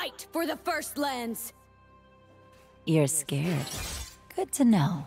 Fight for the First Lands! You're scared. Good to know.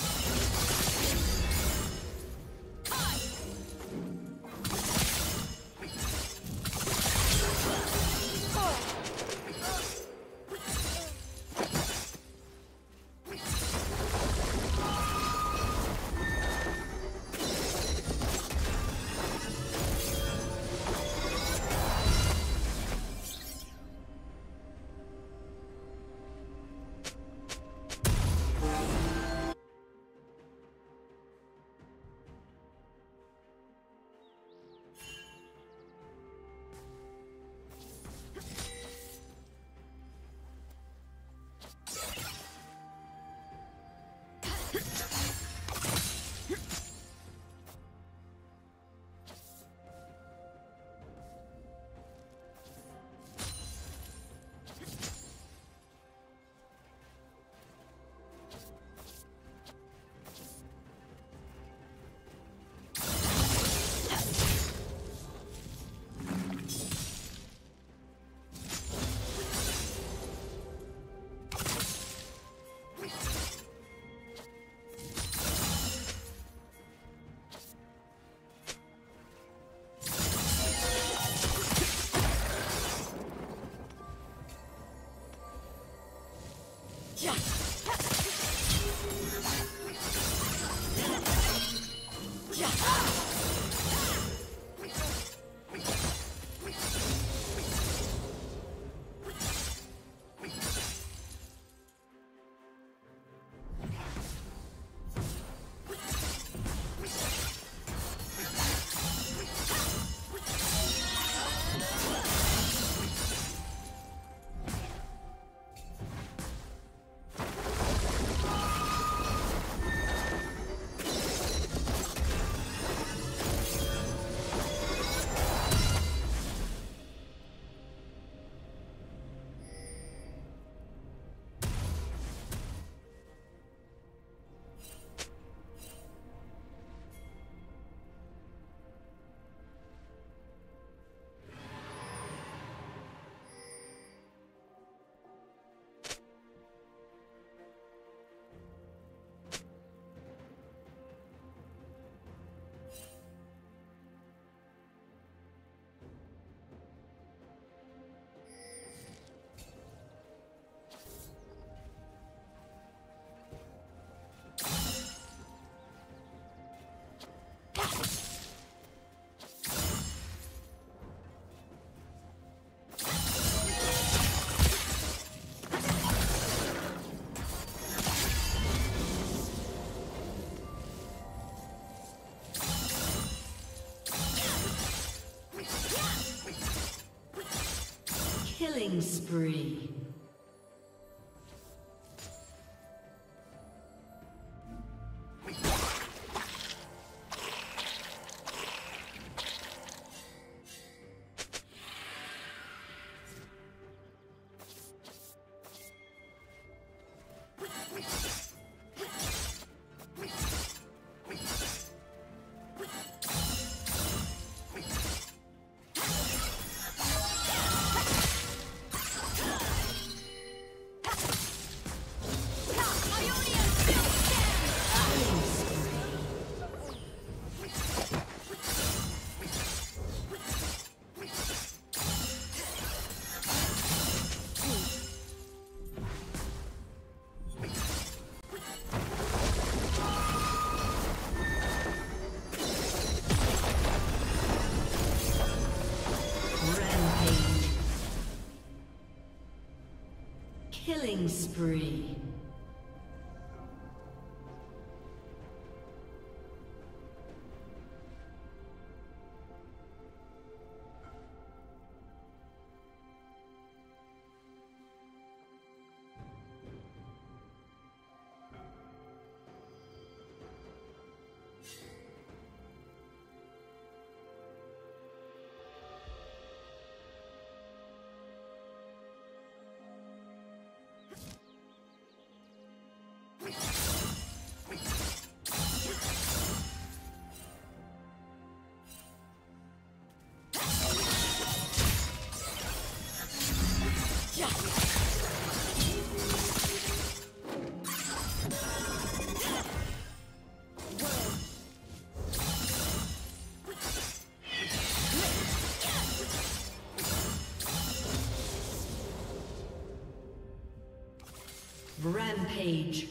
Yeah. Spree. Spree. Rampage.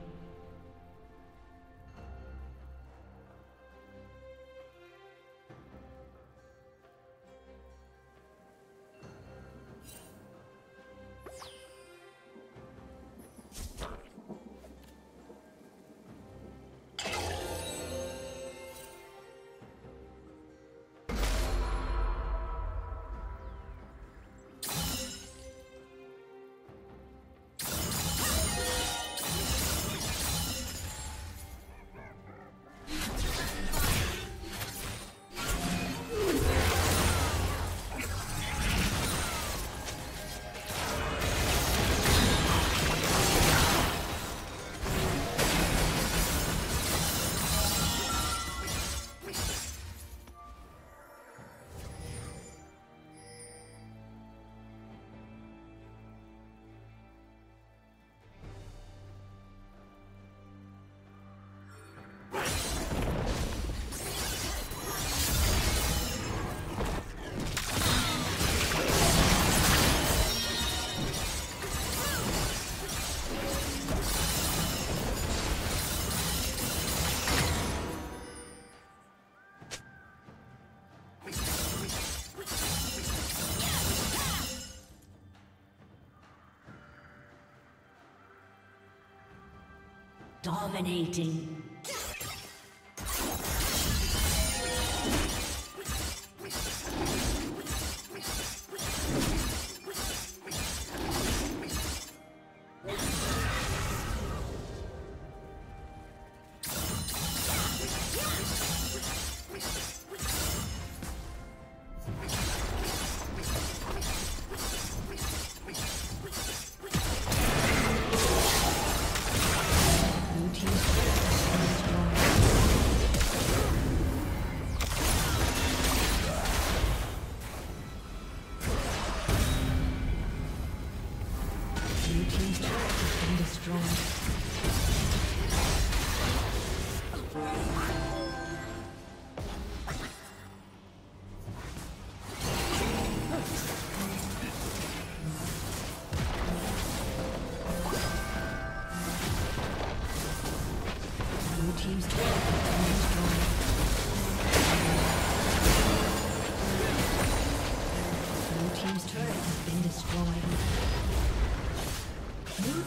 Dominating.